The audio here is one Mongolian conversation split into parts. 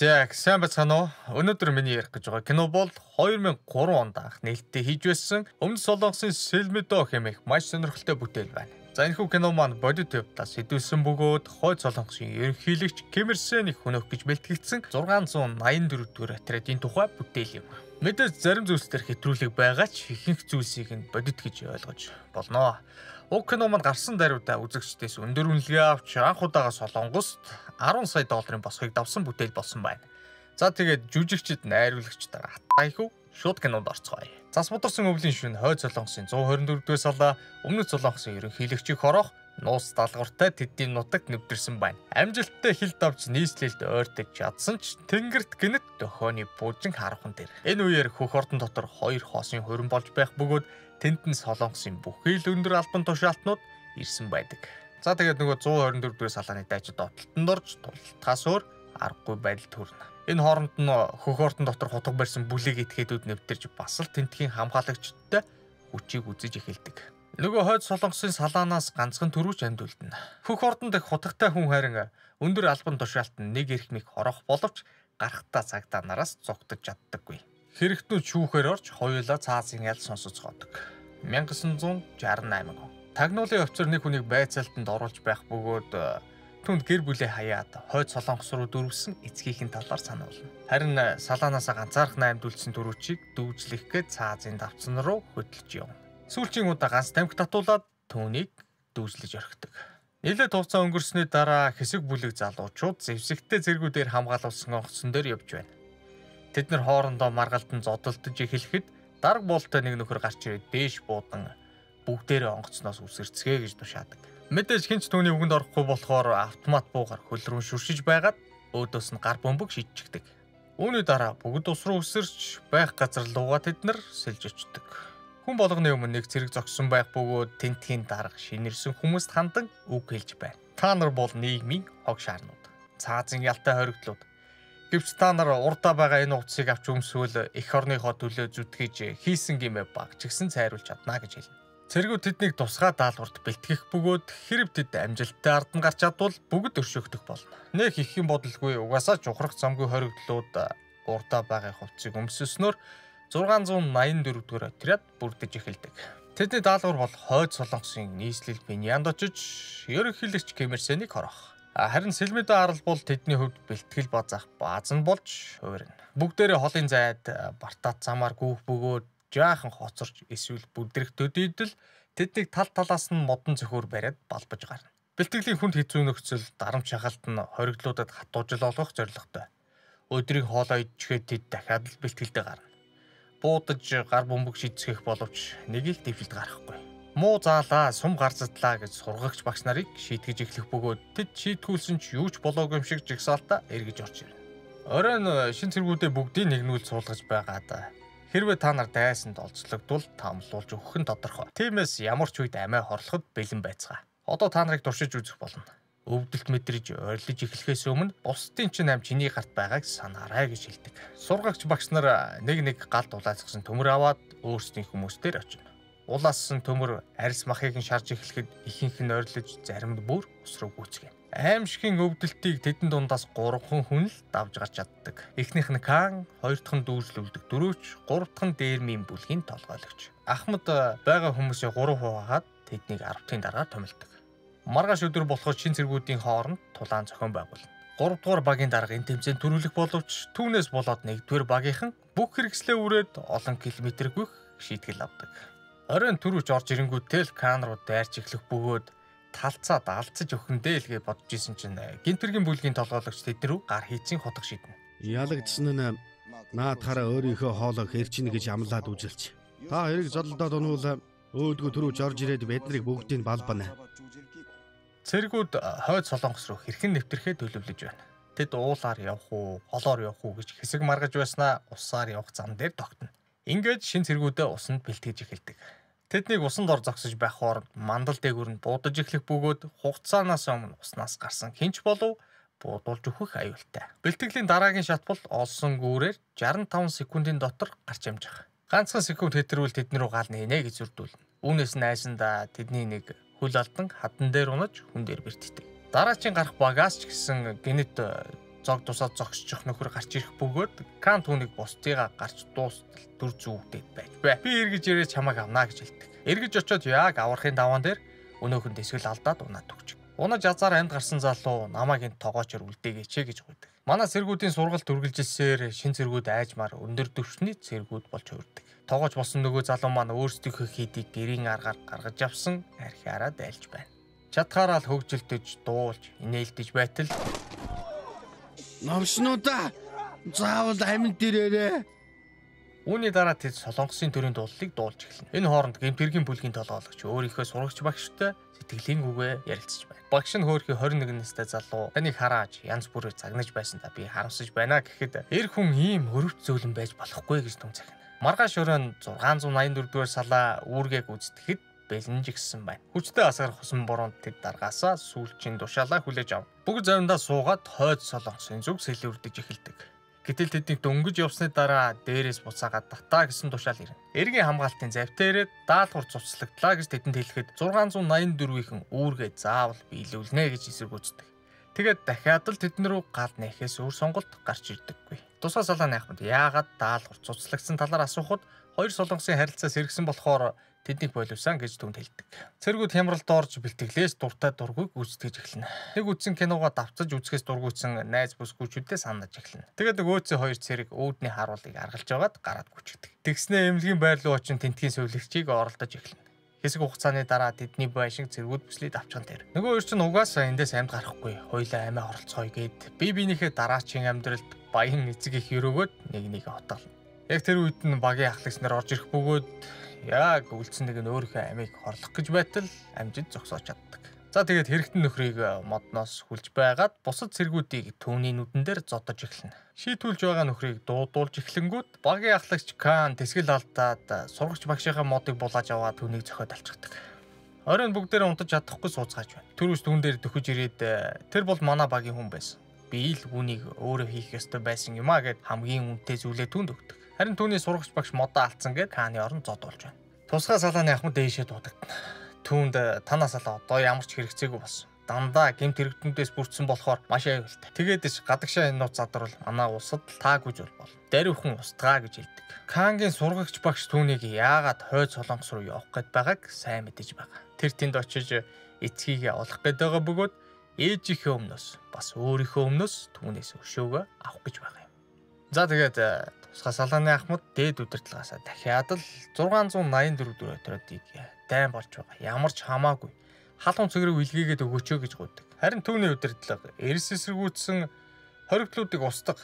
За сайн бацгаана уу? Өнөөдөр миний ярих гэж байгаа кино бол 2003 онд анх нээлттэй хийж байсан Өмнөд Солонгосын Селмедо хэмээх маш сонирхолтой бүтээл байна. За энэ хүү кино маань бодит явдлаас сэдвэлсэн бөгөөд Хойд Солонгосын ерөнхийлөгч Ким Ир Сенийг хөнөөх гэж бэлтгэгдсэн 684 дугаар отрядын тухай бүтээл юм. Мэдээж зарим зүйлсээр хэтрүүлэг байгаа ч ихэнх зүйлсийг нь бодит гэж ойлгож болно. Уг кино маань гарсан даруйдаа үзэгчдээс өндөр үнэлгээ авч анх удаага Солонгост 10 сая долларын босхийг давсан бүтээл болсон байна. За тэгээд жүжигчид найруулагчдаар хатгайхүү шууд кинонд орцгоё. Зас бударсан өвлийн шүн Хойд Солонгосын 124 дэх салаа Өмнөд Солонгосын ерөнхийлөгчийг хорох нуус даалгавартай тэдний нутагт нэвтэрсэн байна. Амжилттай хил давж нийслэлд ойртож чадсан ч тэнгэрт гинэт дөхөөний бужин харахын дээр. Энэ үеэр хөх ордон дотор хоёр хоосын хөрөн болж байх бөгөөд тэнд нь солонгосын бүхий л өндөр албан тушаалтнууд ирсэн байдаг. За тэгээд нөгөө 124 дугаар салааны дайчид дотолтонд орж тултахаас өөр аргагүй байдал төрнө. Энэ хооронд нь хөх ортон дотор хутга барьсан бүлэг этгээдүүд нэвтэрж бас л тентхийн хамгаалагчдтай хүчийг үзэж эхэлдэг. Нөгөө хойд солонгосын салаанаас ганцхан төрүүч андуулдана. Хөх ордон дэх хутагтай хүн харин өндөр албан тушаалт нь нэг эрхмийг хорох боловч гарахтаа цагдаа нараас зогтож чаддаггүй. Хэрэгтнүүд шүүхээр орж хоёулаа цаазын ял сонсоцгоодог. 1968 он. Тагнуулын офицер нэг хүнийг байцаалтанд оруулж байх бөгөөд түнд гэр бүлээ хаяад хойд солонгос руу дөрвсөн эцгийнхэн талаар сануулна. Харин э, салаанаасаа ганцаарх наймдүүлсэн дөрвчийг дүүжлэх гээд цаазын давцсан руу хөдөлж явна. Сүүлчийн удаа ганц тамхи татуулаад түүнийг дүүжлэж орхидог. Нилээд хугацаа өнгөрсөний дараа хэсэг бүлэг залуучууд зэвсэгтэй зэргүүдээр хамгаалуулсан онгоцон дээр явж байна. Тэд нар хоорондоо маргалдан зодолдож эхлэхэд дарга болтой нэг нөхөр гарч ирээд дээш буудан бүгдээрээ онгоцноос үсэрцгээ гэж тушаадаг. Мэдээж хинч түүний үгэнд орохгүй болохоор автомат буугаар хөл рүү шүршиж байгаад өөдөөс нь гар бөмбөг шидчихдэг. Үүний дараа бүгд ус руу үсэрч байх газар луугаа тэд нар сэлж очдөг. Хүн болгоны өмнө нэг зэрэг зогсон байх бөгөөд тентхийн дарга шинэрсэн хүмүүст хандан үг хэлж байна. Та нар бол нийгмийн хог шаарнууд. Цаазын ялтай хоригдлууд Гэвч та нар урдаа байгаа энэ утсыг авч өмсвөл эх орныхоо төлөө зүтгэж хийсэн гимээ багчгсан цайруулж чадна гэж хэлнэ. Цэргүүд тэднийг тусгай даалгаварт бэлтгэх бөгөөд хэрэг тэд амжилттай ард нь гарч чадвал бүгд өршөөгдөх болно. Нэх их юм бодолгүй угаасаа жухрах замгүй хоригдлууд урдаа байгаа хувцсыг өмсөснөөр 684 дугаар отряд бүрдэж эхэлдэг. Тэдний даалгавар бол хойд солонгосын нийслэл Пиньянд очиж ерөнхийлөгч Кэмерсэнийг хорох. Харин Сэлмэдэ арал бол тэдний хувьд бэлтгэл базаах бааз нь болж хувирна. Бүгдээрээ холын зайд бартаат замаар гүүх бөгөөд жаахан хоцорч эсвэл бүдрэх төдийдэл тэднийг тал талаас нь модон цөхөр бариад балбаж гарна. Бэлтгэлийн хүнд хэцүү нөхцөл дарамт шахалт нь хоригдлуудад хатуужил олгох зорилготой. Өдрийн хоолоо идэхэд тэд дахиад л бэлтгэлдээ гарна. Буудаж гар бөмбөг шийдсгэх боловч нэг их дэвшилд гарахгүй муу заалаа, сум гарцадлаа гэж сургагч багш нарыг шийтгэж эхлэх бөгөөд тэд шийтгүүлсэн ч юу ч болоогүй юм шиг жигсаалтаа эргэж орж ирнэ. Оройн шин цэргүүдээ бүгдийг нэгнүүл суулгаж байгаа да. Хэрвээ та нар дайсанд олцлогдвол таамлуулж өгөх нь тодорхой. Тиймээс ямар ч үед амиа хорлоход бэлэн байцгаа. Одоо та нарыг туршиж үзэх болно. Өвдөлт мэдрэж ойрлож эхлэхээс өмнө бусдын чинь ам чиний гарт байгааг санаарай гэж хэлдэг. Сургагч багш нар нэг нэг галт улаацсан төмөр аваад өөрсдийн хүмүүстээр очино улаассан төмөр арьс махыг нь шарж эхлэхэд ихэнх нь ойрлож зарим нь бүр ус руу гүйцгэн. Аимшигын өвдөлтийг тэдэн дундаас 3 хүн л давж гарч чаддаг. Эхнийх нь Кан, хоёр дахь нь дүүжлүүлдэг дөрөвч, гурав дахь нь дээрмийн бүлгийн толгойлогч. Ахмад байгаа хүмүүсийн 3 хуваагаад тэднийг 10-ын дараа томилдог. Маргааш өдөр болохоор чин цэргүүдийн хооронд тулаан зохион байгуулна. 3 дугаар багийн дарга энэ тэмцээнд төрүүлэх боловч түүнээс болоод 1 дугаар багийнхан бүх хэрэгслээ үрээд олон километр гүйх шийтгэл авдаг. Оройн төрүүч орж ирэнгүүтээ л кан руу дайрч эхлэх бөгөөд талцаад алцаж өхөндөө л гэж бодож исэн чинь гинтэргийн бүлгийн толгойлогч тэд рүү гар хийцэн хотох шийднэ. Ялагдсан нь наадхаараа өөрийнхөө хоолойг хэрчинэ гэж амлаад үжилч. Та хэрэг зодолдоод унвал өөдгөө төрүүч орж ирээд биднийг бүгдийг балбана. Цэргүүд хойд солонгос руу хэрхэн нэвтрэхээ төлөвлөж байна. Тэд уулаар явах уу, холоор явах уу гэж хэсэг маргаж байснаа усаар явах зам дээр тогтно. Ингээд шин цэргүүдээ усанд бэлтгэж эхэлдэг. Тэднийг усанд ор зогсож байх хооронд мандал дээгүүр нь буудаж эхлэх бөгөөд хугацаанаас өмнө уснаас гарсан хинч болов буудуулж өгөх аюултай. Бэлтгэлийн дараагийн шат бол олсон гүүрээр 65 секундын дотор гарч амжих. Ганцхан секунд хэтрүүл тэдний рүү гал нэнэ гэж зүрдүүлнэ. Үүнээс нь айсанда тэдний нэг хөл алдан хадан дээр унаж хүн дээр бэртдэг. Дараачийн гарах багаас ч гэсэн гинэт зог тусаад зогсчих нөхөр гарч ирэх бөгөөд Кан түүнийг бусдыгаа гарч дуустал дүр зүүгдээд байж бай. Би эргэж ирээ чамайг авнаа гэж хэлдэг. Эргэж очиод яг аврахын даваан дээр өнөөхөнд эсвэл алдаад унаад өгч. Унаж азар амьд гарсан залуу намайг энэ тоогоочор үлдээгээч гэж гуйдаг. Манай цэргүүдийн сургалт үргэлжилсээр шин цэргүүд айжмаар өндөр түвшний цэргүүд болж хувирдаг. Тоогооч болсон нөгөө залуу маань өөрсдийнхөө хийдийг гэрийн аргаар гаргаж авсан архиараа дайлж байна. Чадхаараа л хөгжилдөж, дуулж, инээлдэж байтал Номшнуудаа заавал амин дээрээ. Үүний дараа тэд солонгосын төрийн дуулалыг дуулж эхэлнэ. Энэ хооронд гэмтэргийн бүлгийн толгойлогч өөрийнхөө сурагч багштай сэтгэлийн үгээ ярилцж байна. Багш нь хөөрхий 21 настай залуу таныг харааж янз бүрээр загнаж байсандаа би харамсаж байна гэхэд эр хүн ийм хөрөвч зөөлөн байж болохгүй гэж түн захина. Маргааш өрөөнд 684 дугаар салаа үүргээг үздэхэд бэлэнжигсэн байна. Хүчтэй асгарах хусан бороонд тэд даргаасаа сүүлчийн тушаалаа хүлээж ав. Бүгд завиндаа суугаад хойд солонгосын зүг сэлүүрдэж эхэлдэг. Гэтэл тэднийг дөнгөж явсны дараа дээрээс буцаагаад татаа гэсэн тушаал ирнэ. Эргийн хамгаалтын завтай ирээд даалгавар цуцлагдлаа гэж тэдэнд хэлэхэд 684-ийн үүргээ заавал биелүүлнэ гэж эсэргүүцдэг. Тэгээд дахиад л тэдэн рүү гал нэхээс өөр сонголт гарч ирдэггүй. Тусгай салааны ахмад яагаад даалгавар цуцлагдсан талаар асуухад хоёр солонгосын харилцаа сэргсэн болохоор тэднийг боловсан гэж түнд хэлдэг. Цэргүүд хямралд орж бэлтгэлээс дуртай дургүйг гүйцэтгэж эхэлнэ. Нэг үтсэн киногоо давтаж үзэхээс дургүйсэн найз бүс гүчүүдээ санаж эхэлнэ. Тэгээд нөгөөцөө хоёр цэрэг үүдний харуулыг аргалж байгаад гараад гүчгдэг. Тэгснээ эмнэлгийн байр руу очин тентгийн сөүлэгчийг оролдож эхэлнэ. Хэсэг хугацааны дараа тэдний байшин цэргүүд бүслийг авчхан тэр. Нөгөө хоёр ч угаасаа эндээс амьд гарахгүй. Хоёлаа амиа оролцгоё гэд би биенийхээ дараачийн амьдралд баян эцэг их өрөөгөөд нэг нэг отгол. Яг тэр үед нь багийн ахлагч нар орж ирэх бөгөөд яг үлдсэн нэг нь өөрийнхөө амийг хорлох гэж байтал амжид зогсоож чаддаг. За тэгээд хэрэгтэн нөхрийг модноос хүлж байгаад бусад цэргүүдийг түүний нүдэн дээр зодож эхэлнэ. Шийтүүлж байгаа нөхрийг дуудуулж эхлэнгүүт багийн ахлагч Кан тэсгэл алдаад сургагч багшийнхаа модыг булааж аваад түүнийг зөхиод алчдаг. Оройн бүгдээрээ унтаж чадахгүй сууцгааж байна. Төрөөс түн дээр дөхөж ирээд тэр бол манай багийн хүн байсан. Би л үүнийг өөрөө хийх ёстой байсан юм а гэд хамгийн үнэтэй зүйлээ түнд өгдөг. Харин түүний сургагч багш модоо алдсан гэд Каны орон зодуулж байна. Тусгай салааны ахмад дээшээ дуудагдана түүнд танаас л одоо ямар ч хэрэгцээгүй болсон. Дандаа гемт хэрэгтнүүдээс бүрдсэн болохоор маш аюултай. Тэгээд ч гадагшаа энэ нууц задрал манай улсад таагүй зүйл бол. Даривхан устгаа гэж хэлдэг. Кангийн сургагч багш түүнийг яагаад хойд солонгос руу явах гээд байгааг сайн мэдэж байгаа. Тэр тэнд очиж эцгийгээ олох гээд байгаа бөгөөд ээжийнхээ өмнөөс бас өөрийнхөө өмнөөс түүнээс өшөөгөө авах гэж байгаа юм. За тэгээд тусгай салааны ахмад дээд удирдлагаасаа дахиад л 684 дөрөв төрөдийг дайн болж байгаа. Ямар ч хамаагүй халуун цэгрэг илгээгээд өгөөч гэж гуйдаг. Харин түүний удирдлага эрс эсэргүүцсэн хоригдлуудыг устдаг.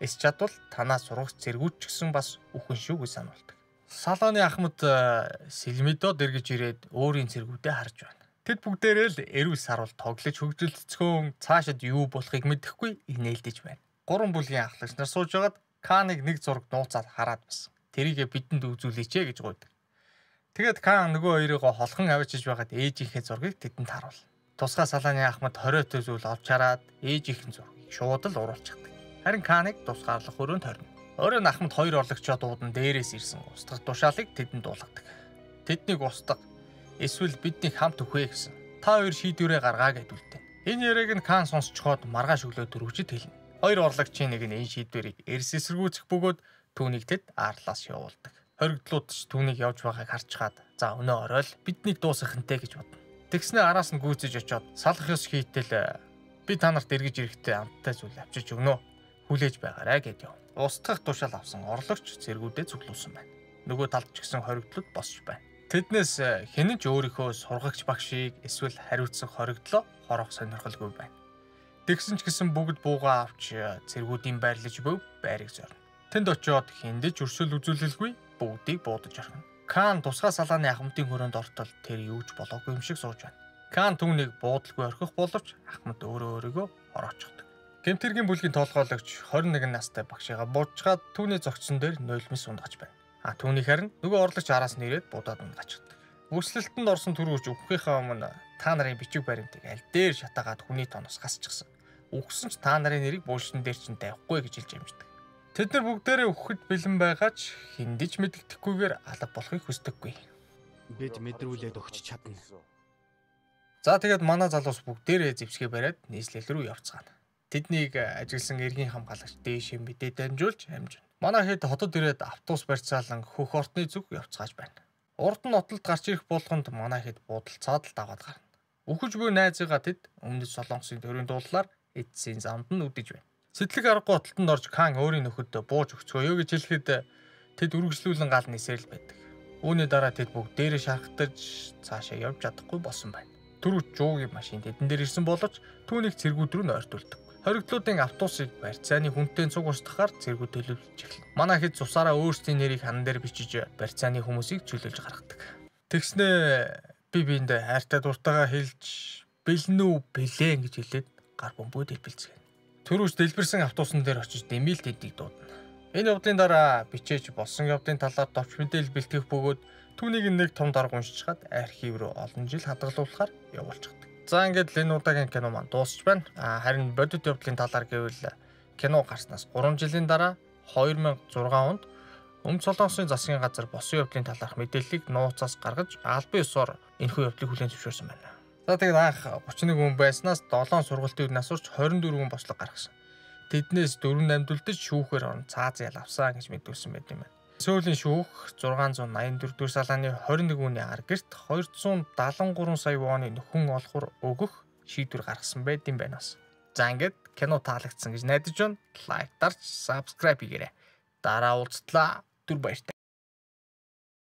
Эс чадвал танаас сургах зэргүүч гэсэн бас үхэн шүү гэж сануулдаг. Салааны ахмад Сэлмидо дэргэж ирээд өөрийн цэргүүдэд харж байна. Тэд бүгдээрээ л эрүүл сарвал тоглож хөгжилцгөөн цаашид юу болохыг мэдэхгүй инээлдэж байна. Гурван бүлгийн ахлагч нар сууж байгаад Каныг нэг зураг нууцаад хараад байсан. Тэрийгэ бидэнд үзүүлээч гэж гуйдаг. Тэгээд Кан нөгөө хоёроо холхон авчиж байгаад ээжийнхээ зургийг тэдэнд харуул. Тусгай салааны ахмад 20 төсөөл олж хараад ээжийнхэн зургийг шууд л уруулчихдаг. Харин Каныг тусгаарлах өрөөнд хорно. Өөрөө ахмад хоёр орлогчоо дуудан дээрээс ирсэн устгах тушаалыг тэдэнд дуулгадаг. Тэднийг устгах эсвэл биднийг хамт өгвэ гэсэн. Та хоёр шийдвэрээ гаргаа гэд үлдээ. Энэ яриаг нь Кан сонсчхоод маргааш өглөө дөрвөжид хэлнэ. Хоёр орлогчийн нэг нь энэ шийдвэрийг эрс эсэргүүцэх бөгөөд түүнийг тэд аарлаас явуулдаг хоригдлууд ч түүнийг явж байгааг харчгаад за өнөө орой л биднийг дуусгах нэ гэж бодно. Тэгснэ араас нь гүйцэж очоод салах ёс хийтэл би та нарт эргэж ирэхдээ амттай зүйл авчиж өгнө. Хүлээж байгаарай гэд яв. Устгах тушаал авсан орлогч цэргүүдээ цуглуулсан байна. Нөгөө талд ч гэсэн хоригдлууд босч байна. Тэднээс хинэн ч өөрийнхөө сургагч багшийг эсвэл хариуцсан хоригдлоо хорох сонирхолгүй байна. Тэгсэн ч гэсэн бүгд буугаа авч цэргүүдийн байрлаж бөв байрыг зорно. Тэнд очиод хиндэж өрсөл үзүүлэлгүй бүгдийг буудаж орхино. Кан тусгай салааны ахмадын хөрөнд ортол тэр юу ч болоогүй юм шиг сууж байна. Кан түүнийг буудалгүй орхих боловч ахмад өөрөө өөрийгөө ороочихдаг. Гэмтэргийн бүлгийн толгойлогч 21 настай багшигаа буужгаад түүний зогцсон дээр нойлмос унгаж байна. А түүний харин нөгөө орлогч араас нь ирээд будаад унгачдаг. Үслэлтэнд орсон түрүүч өгөхийнхаа өмнө та нарын бичиг баримтыг аль дээр шатаагаад хүний тоноос гасчихсан. Үгсэн ч та нарын нэрийг буушин дээр чинь тавихгүй гэж хэлж амждаг. Тэд нар бүгдээрээ өгөхөд бэлэн байгаа ч хиндэж мэддэхгүйгээр алга болохыг хүсдэггүй. Бид мэдрүүлээд өгч чадна. За тэгээд манай залуус бүгдээрээ зэвсгээ бариад нийслэл рүү явцгаана. тэднийг ажигласан эргийн хамгаалагч дээш мэдээ дамжуулж амжина. Манай хэд хотод ирээд автобус барьцаалан хөх ортны зүг явцгааж байна. Урд нь нотолд гарч ирэх болгонд манай хэд буудалцаад л даваад гарна. Үхэж буй найзыгаа тэд өмнөд солонгосын төрийн дуулаар эцсийн замд нь үдэж байна. Сэтлэг аргагүй хотолтонд орж Кан өөрийн нөхөд бууж өгцгөөё гэж хэлэхэд тэд үргэлжлүүлэн гал нисэрэл байдаг. Үүний дараа тэд бүгд дээрээ шархтаж цаашаа явж чадахгүй болсон байна. Түрүү жуугийн машин тэдэн дээр ирсэн боловч түүнийг цэргүүд рүү нойртуулдаг. Хоригдлуудын автобусыг барьцааны хүнтэй цуг устгахаар цэргүүд төлөвлөж эхэлнэ. Манай хэд цусаараа өөрсдийн нэрийг хан дээр бичиж барьцааны хүмүүсийг чөлөөлж гаргадаг. Тэгснээ би биэндээ хайртай дуртайгаа хэлж бэлэн үү бэлэн гэж хэлээд гар бомбууд илбэлцгэн. Төрөөс дэлбэрсэн автобусан дээр очиж дэмийл тэдийг дуудана. Энэ явдлын дараа бичээж болсон явдлын талаар товч мэдээлэл бэлтгэх бөгөөд түүнийг нэг том дарга уншчихад архив руу олон жил хадгалуулахаар явуулчихдаг. За ингээд л энэ удаагийн кино маань дуусч байна. А харин бодит явдлын талаар гэвэл кино гарснаас 3 жилийн дараа 2006 онд Өмнөд Солонгосын засгийн газар босон явдлын талаарх мэдээллийг нууцаас гаргаж албан ёсоор энэхүү явдлыг хүлээн зөвшөөрсөн байна. За тэгээд анх 31 хүн байснаас 7 сургалтын үед насурч 24 хүн бослог гаргасан тэднээс дөрөв намдулдаж шүүхээр орон цааз ял авсан гэж мэдүүлсэн байт юм байна. Сөүлийн шүүх 684 дугаар салааны 21 үний ар гэрт 273 сая вооны нөхөн олохор өгөх шийдвэр гаргасан байт юм байна бас. За ингээд кино таалагдсан гэж найдаж байна. Лайк дарж, subscribe хийгээрэй. Дараа уулзтлаа. Түр баяртай.